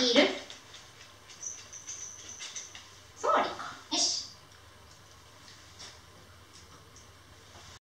Edith.